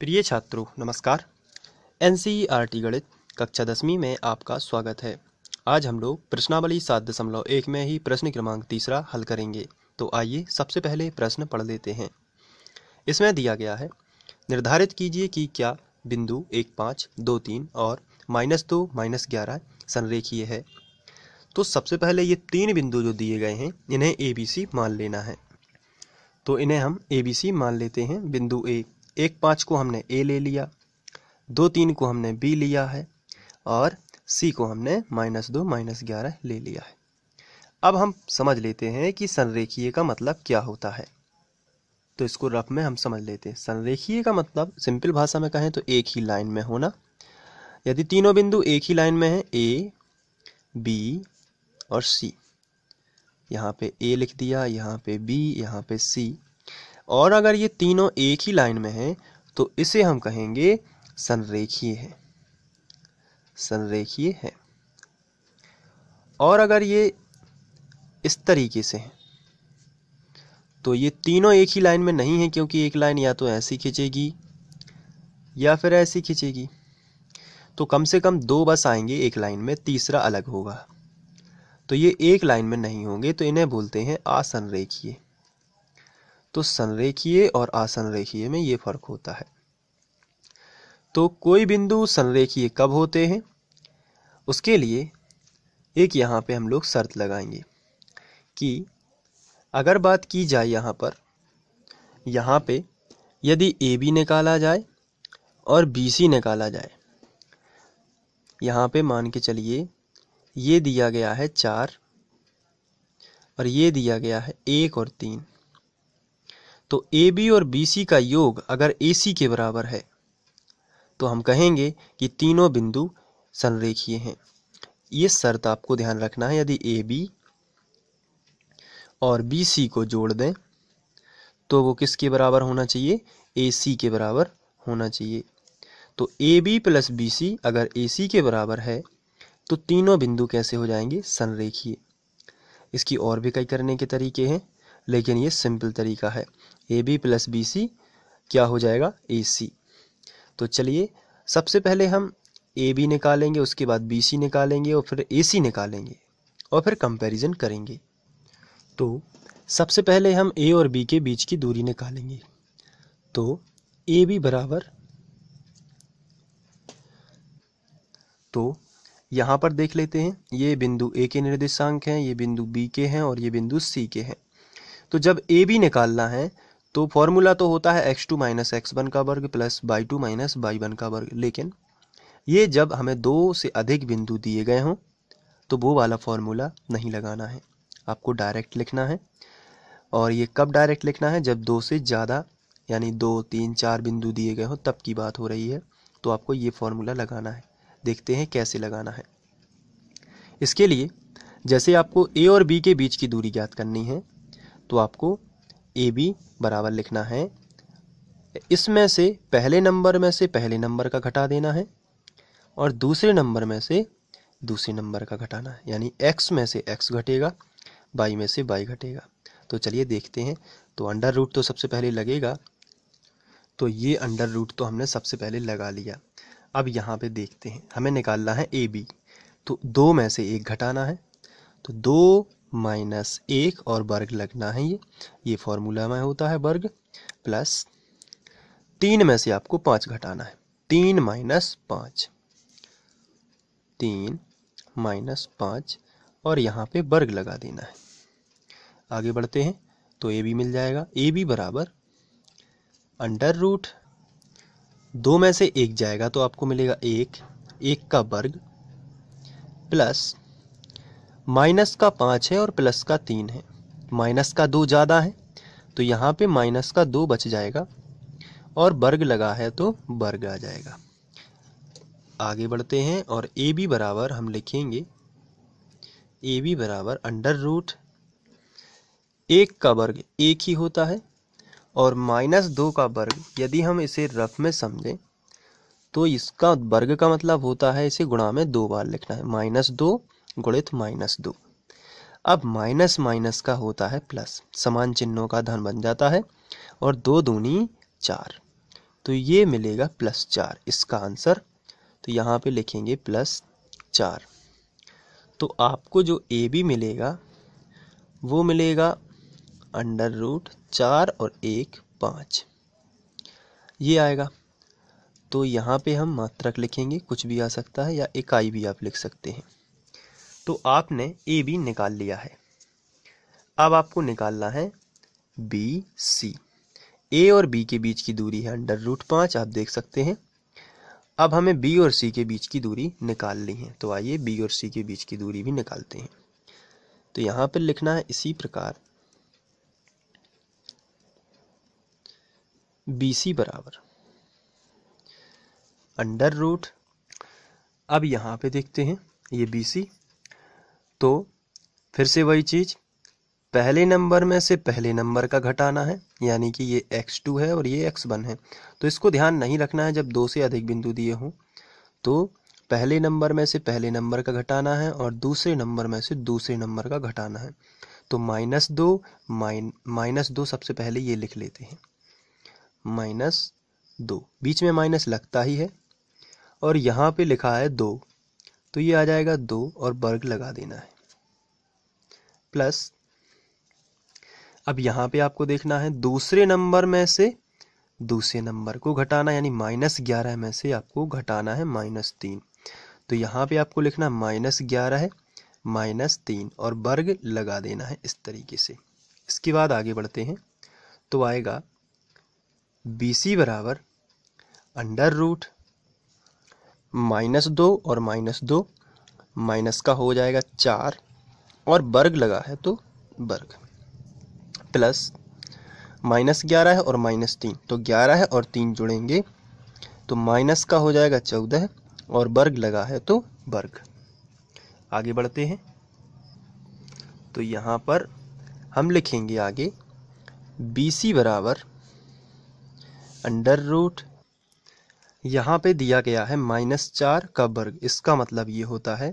प्रिय छात्रों, नमस्कार। एनसीईआरटी गणित कक्षा दसवीं में आपका स्वागत है। आज हम लोग प्रश्नावली सात दशमलव एक में ही प्रश्न क्रमांक तीसरा हल करेंगे। तो आइए सबसे पहले प्रश्न पढ़ लेते हैं। इसमें दिया गया है, निर्धारित कीजिए कि क्या बिंदु एक पाँच, दो तीन और माइनस दो, माइनस ग्यारह संरेखीय है। तो सबसे पहले ये तीन बिंदु जो दिए गए हैं, इन्हें ए बी सी मान लेना है। तो इन्हें हम ए बी सी मान लेते हैं, बिंदु ए एक पाँच को हमने ए ले लिया, दो तीन को हमने बी लिया है, और सी को हमने माइनस दो माइनस ग्यारह ले लिया है। अब हम समझ लेते हैं कि संरेखीय का मतलब क्या होता है। तो इसको रफ में हम समझ लेते हैं। संरेखीय का मतलब सिंपल भाषा में कहें तो एक ही लाइन में होना। यदि तीनों बिंदु एक ही लाइन में है ए बी और सी यहाँ पे ए लिख दिया, यहाँ पे बी यहाँ पे सी और अगर ये तीनों एक ही लाइन में हैं तो इसे हम कहेंगे संरेखीय है। संरेखीय है। और अगर ये इस तरीके से है तो ये तीनों एक ही लाइन में नहीं है, क्योंकि एक लाइन या तो ऐसी खींचेगी या फिर ऐसी खींचेगी। तो कम से कम दो बस आएँगे एक लाइन में, तीसरा अलग होगा। तो ये एक लाइन में नहीं होंगे तो इन्हें बोलते हैं असंरेखीय। तो संरेखीय और असंरेखीय में ये फ़र्क होता है। तो कोई बिंदु संरेखीय कब होते हैं? उसके लिए एक यहाँ पे हम लोग शर्त लगाएँगे कि अगर बात की जाए यहाँ पर, यहाँ पे यदि ए बी निकाला जाए और बी सी निकाला जाए, यहाँ पे मान के चलिए ये दिया गया है चार और ये दिया गया है एक और तीन। तो ए बी और बी सी का योग अगर ए सी के बराबर है तो हम कहेंगे कि तीनों बिंदु संरेखीय हैं। ये शर्त आपको ध्यान रखना है, यदि ए बी और बी सी को जोड़ दें तो वो किसके बराबर होना चाहिए? ए सी के बराबर होना चाहिए। तो A B plus B C अगर ए सी के बराबर है तो तीनों बिंदु कैसे हो जाएँगे? संरेखीय। इसकी और भी कई करने के तरीके हैं, लेकिन ये सिंपल तरीका है। A B plus B C, क्या हो जाएगा? ए सी। तो चलिए, सबसे पहले हम ए बी निकालेंगे, उसके बाद बी सी निकालेंगे और फिर ए सी निकालेंगे और फिर कंपैरिजन करेंगे। तो सबसे पहले हम ए और बी के बीच की दूरी निकालेंगे। तो ए बी बराबर तो यहाँ पर देख लेते हैं, ये बिंदु ए के निर्देशांक हैं, ये बिंदु बी के हैं और ये बिंदु सी के हैं। तो जब ए बी निकालना है तो फॉर्मूला तो होता है x two minus x one का वर्ग plus y two minus y one का वर्ग। लेकिन ये जब हमें दो से अधिक बिंदु दिए गए हों तो वो वाला फॉर्मूला नहीं लगाना है। आपको डायरेक्ट लिखना है। और ये कब डायरेक्ट लिखना है? जब दो से ज़्यादा, यानी दो, तीन, चार बिंदु दिए गए हों, तब की बात हो रही है। तो आपको ये फॉर्मूला लगाना है। देखते हैं कैसे लगाना है। इसके लिए जैसे आपको ए और बी के बीच की दूरी ज्ञात करनी है तो आपको ए बी बराबर लिखना है। इसमें से पहले नंबर में से पहले नंबर का घटा देना है और दूसरे नंबर में से दूसरे नंबर का घटाना है। यानी एक्स में से एक्स घटेगा बाई में से बाई घटेगा। तो चलिए देखते हैं। तो अंडर रूट तो सबसे पहले लगेगा। तो ये अंडर रूट तो हमने सबसे पहले लगा लिया। अब यहाँ पे देखते हैं। हमें निकालना है ए बी। तो दो में से एक घटाना है। तो दो माइनस एक और वर्ग लगना है ये। ये फॉर्मूला में होता है वर्ग प्लस तीन में से आपको पाँच घटाना है। तीन माइनस पाँच। तीन माइनस पाँच और यहाँ पे वर्ग लगा देना है। आगे बढ़ते हैं तो ए बी मिल जाएगा। ए बी बराबर अंडर रूट। दो में से एक जाएगा तो आपको मिलेगा एक। एक का वर्ग प्लस माइनस का पाँच है और प्लस का तीन है। माइनस का दो ज़्यादा है तो यहाँ पे माइनस का दो बच जाएगा और वर्ग लगा है तो वर्ग आ जाएगा। आगे बढ़ते हैं और ए बी बराबर हम लिखेंगे, ए बी बराबर अंडर रूट एक का वर्ग एक ही होता है और माइनस दो का वर्ग यदि हम इसे रफ में समझें तो इसका वर्ग का मतलब होता है इसे गुणा में दो बार लिखना है। माइनस दो गुणित माइनस दो। अब माइनस माइनस का होता है प्लस। समान चिन्हों का धन बन जाता है और दो दूनी चार। तो ये मिलेगा प्लस चार। इसका आंसर तो यहाँ पे लिखेंगे प्लस चार। तो आपको जो ए बी मिलेगा, वो मिलेगा अंडर रूट चार और एक पाँच। ये आएगा। तो यहाँ पे हम मात्रक लिखेंगे, कुछ भी आ सकता है या इकाई भी आप लिख सकते हैं। तो आपने ए बी निकाल लिया है। अब आपको निकालना है बी सी। ए और बी के बीच की दूरी है अंडर रूट पाँच, आप देख सकते हैं। अब हमें बी और सी के बीच की दूरी निकालनी है तो आइए बी और सी के बीच की दूरी भी निकालते हैं। तो यहाँ पर लिखना है इसी प्रकार, बी सी बराबर, अंडर रूट। अब यहाँ पे देखते हैं, ये बी सी तो फिर से वही चीज़, पहले नंबर में से पहले नंबर का घटाना है, यानी कि ये x2 है और ये x1 है। तो इसको ध्यान नहीं रखना है जब दो से अधिक बिंदु दिए हों। तो पहले नंबर में से पहले नंबर का घटाना है और दूसरे नंबर में से दूसरे नंबर का घटाना है। तो माइनस दो माइन माइनस दो सबसे पहले ये लिख लेते हैं। माइनस दो। बीच में माइनस लगता ही है और यहाँ पे लिखा है दो। तो ये आ जाएगा दो और वर्ग लगा देना है। प्लस, अब यहाँ पे आपको देखना है दूसरे नंबर में से, दूसरे नंबर को घटाना, यानी माइनस ग्यारह में से आपको घटाना है माइनस तीन। तो यहाँ पे आपको लिखना माइनस ग्यारह है, माइनस तीन और वर्ग लगा देना है इस तरीके से। इसके बाद आगे बढ़ते हैं तो आएगा बी सी बराबर अंडर रूट माइनस दो और माइनस दो, माइनस का हो जाएगा चार, और वर्ग लगा है तो वर्ग। प्लस माइनस ग्यारह है और माइनस तीन तो ग्यारह है और तीन जुड़ेंगे तो माइनस का हो जाएगा चौदह और वर्ग लगा है तो वर्ग। आगे बढ़ते हैं। तो यहाँ पर हम लिखेंगे आगे बी सी बराबर अंडर रूट यहाँ पे दिया गया है माइनस चार का वर्ग। इसका मतलब ये होता है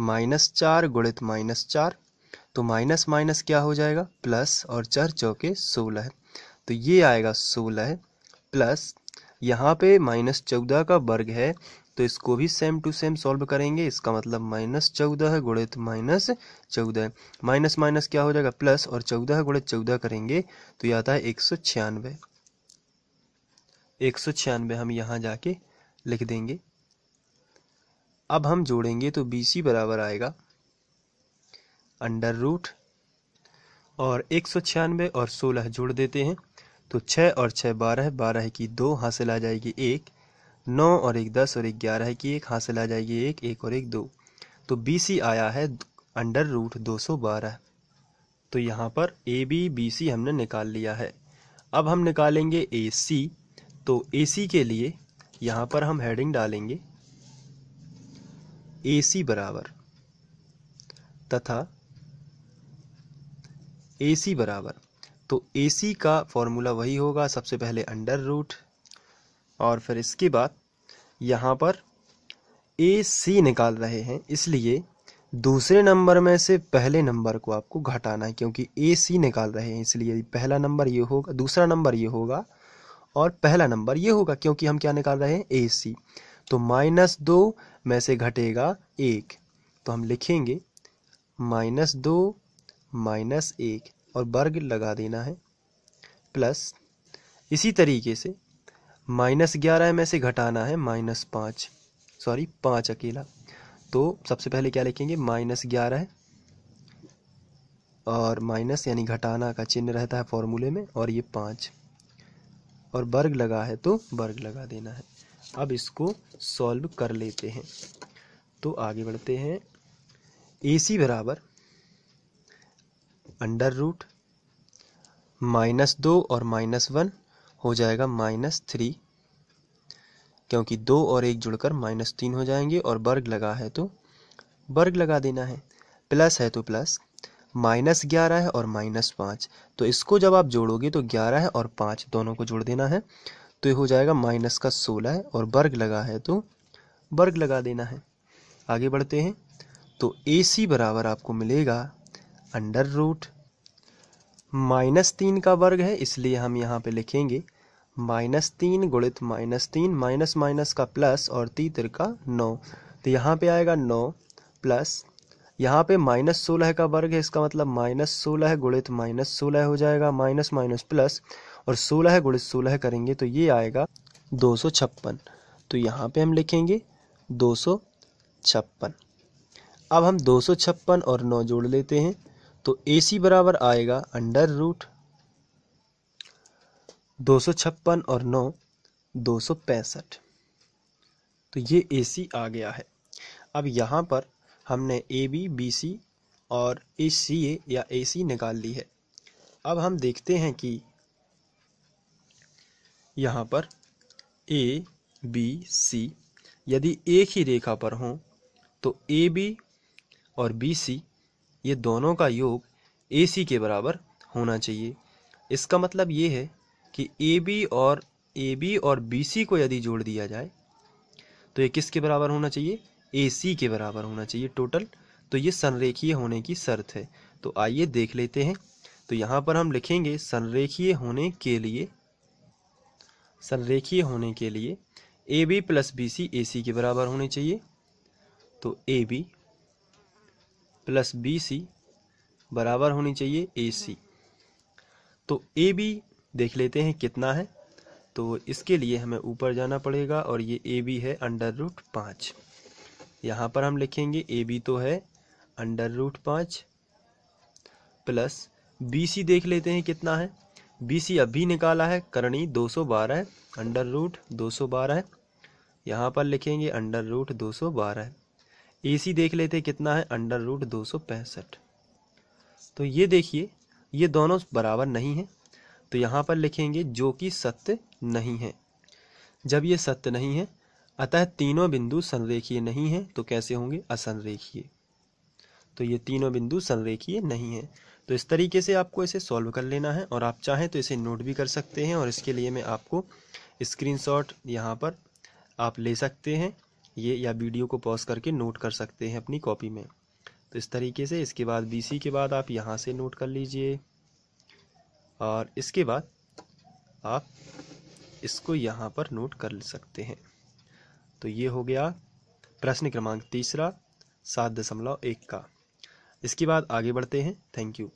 माइनस चार गुणित माइनस चार तो माइनस माइनस क्या हो जाएगा? प्लस और चार चौके सोलह। तो ये आएगा सोलह प्लस। यहाँ पे माइनस चौदह का वर्ग है तो इसको भी सेम टू सेम सॉल्व करेंगे। इसका मतलब माइनस चौदह गुणित माइनस चौदह। माइनस माइनस क्या हो जाएगा? प्लस और चौदह गुणित चौदह करेंगे तो ये आता है एक सौ छियानवे। एक सौ छियानवे हम यहाँ जाके लिख देंगे। अब हम जोड़ेंगे तो बी सी बराबर आएगा अंडर रूट और एक सौ छियानवे और सोलह जोड़ देते हैं तो छः और छः बारह बारह की दो हासिल आ जाएगी एक, नौ और एक दस और एक ग्यारह की एक हासिल आ जाएगी एक एक और एक दो। तो बी सी आया है अंडर रूट दो सौ बारह। तो यहाँ पर ए बी बी सी हमने निकाल लिया है। अब हम निकालेंगे ए सी तो सी के लिए यहाँ पर हम हेडिंग डालेंगे सी बराबर तथा सी बराबर। तो सी का फॉर्मूला वही होगा, सबसे पहले अंडर रूट और फिर इसके बाद यहाँ पर ए सी निकाल रहे हैं, इसलिए दूसरे नंबर में से पहले नंबर को आपको घटाना है, क्योंकि ए सी निकाल रहे हैं, इसलिए पहला नंबर ये होगा, दूसरा नंबर ये होगा और पहला नंबर ये होगा क्योंकि हम क्या निकाल रहे हैं? ए सी तो माइनस दो में से घटेगा एक। तो हम लिखेंगे माइनस दो माइनस एक और वर्ग लगा देना है प्लस। इसी तरीके से माइनस ग्यारह में से घटाना है माइनस पाँच। सॉरी, पाँच अकेला। तो सबसे पहले क्या लिखेंगे? माइनस ग्यारह और माइनस यानी घटाना का चिन्ह रहता है फॉर्मूले में और ये पाँच। और वर्ग लगा है तो वर्ग लगा देना है। अब इसको सॉल्व कर लेते हैं। तो आगे बढ़ते हैं। ए सी बराबर अंडर रूट माइनस दो और माइनस वन हो जाएगा माइनस थ्री क्योंकि दो और एक जुड़कर माइनस तीन हो जाएँगे और वर्ग लगा है तो वर्ग लगा देना है। प्लस है तो प्लस माइनस ग्यारह है और माइनस पाँच। तो इसको जब आप जोड़ोगे तो ग्यारह है और पाँच दोनों को जोड़ देना है। तो ये हो जाएगा माइनस का सोलह है और वर्ग लगा है तो वर्ग लगा देना है। आगे बढ़ते हैं। तो ए सी बराबर आपको मिलेगा अंडर रूट माइनस तीन का वर्ग है, इसलिए हम यहाँ पे लिखेंगे माइनस तीन गुणित माइनस तीन, माइनस माइनस का प्लस और ती का नौ। तो यहाँ पे आएगा नौ प्लस यहाँ पे माइनस सोलह का वर्ग है, इसका मतलब माइनस सोलह गुणित माइनस सोलह हो जाएगा, माइनस माइनस प्लस, और सोलह गुणित सोलह करेंगे तो ये आएगा दो सौ छप्पन। तो यहाँ पे हम लिखेंगे दो सौ छप्पन। अब हम दो सौ छप्पन और नौ जोड़ लेते हैं तो ए सी बराबर आएगा अंडर रूट दो सौ छप्पन और नौ दो सौ पैंसठ। तो ये ए सी आ गया है। अब यहाँ पर हमने ए बी बी सी और ए सी ए या ए सी निकाल ली है। अब हम देखते हैं कि यहाँ पर ए बी सी यदि एक ही रेखा पर हों तो ए बी और बी सी ये दोनों का योग ए सी के बराबर होना चाहिए। इसका मतलब ये है कि ए बी और ए बी और बी सी को यदि जोड़ दिया जाए तो ये किसके बराबर होना चाहिए? ए सी के बराबर होना चाहिए टोटल तो ये संरेखीय होने की शर्त है। तो आइए देख लेते हैं। तो यहाँ पर हम लिखेंगे संरेखीय होने के लिए, संरेखीय होने के लिए A B plus B C A C के बराबर होने चाहिए। तो A B plus B C बराबर होनी चाहिए ए सी तो ए बी देख लेते हैं कितना है। तो इसके लिए हमें ऊपर जाना पड़ेगा और ये ए बी है अंडर रूट पाँच। यहाँ पर हम लिखेंगे ए बी तो है अंडर रूट पाँच प्लस बी सी देख लेते हैं कितना है। बी सी अभी निकाला है, करणी दो सौ बारह है अंडर रूट दो सौ बारह है। यहाँ पर लिखेंगे अंडर रूट दो सौ बारह ए सी देख लेते हैं कितना है अंडर रूट दो सौ पैंसठ। तो ये देखिए, ये दोनों बराबर नहीं है। तो यहाँ पर लिखेंगे जो कि सत्य नहीं है। जब ये सत्य नहीं है अतः तीनों बिंदु संरेखीय नहीं है तो कैसे होंगे असंरेखीय? तो ये तीनों बिंदु संरेखीय नहीं है। तो इस तरीके से आपको इसे सॉल्व कर लेना है, और आप चाहें तो इसे नोट भी कर सकते हैं, और इसके लिए मैं आपको स्क्रीनशॉट यहाँ पर आप ले सकते हैं, ये या वीडियो को पॉज करके नोट कर सकते हैं अपनी कॉपी में। तो इस तरीके से इसके बाद बी के बाद आप यहाँ से नोट कर लीजिए, और इसके बाद आप इसको यहाँ पर नोट कर सकते हैं। तो ये हो गया प्रश्न क्रमांक तीसरा, सात दशमलव एक का। इसके बाद आगे बढ़ते हैं। Thank you